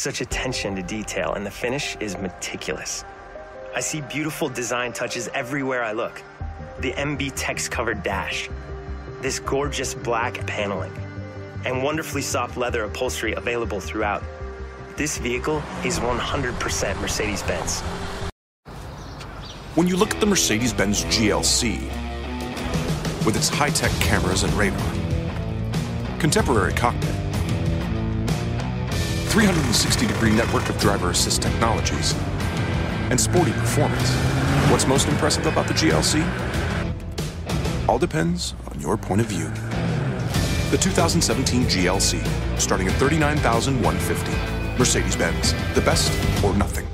There's such attention to detail, and the finish is meticulous. I see beautiful design touches everywhere I look. The MB-Tex covered dash, this gorgeous black paneling, and wonderfully soft leather upholstery available throughout. This vehicle is 100% Mercedes Benz. When you look at the Mercedes Benz GLC, with its high tech cameras and radar, contemporary cockpit, 360 degree network of driver assist technologies, and sporty performance, what's most impressive about the GLC? All depends on your point of view. The 2017 GLC, starting at 39,150. Mercedes Benz, the best or nothing.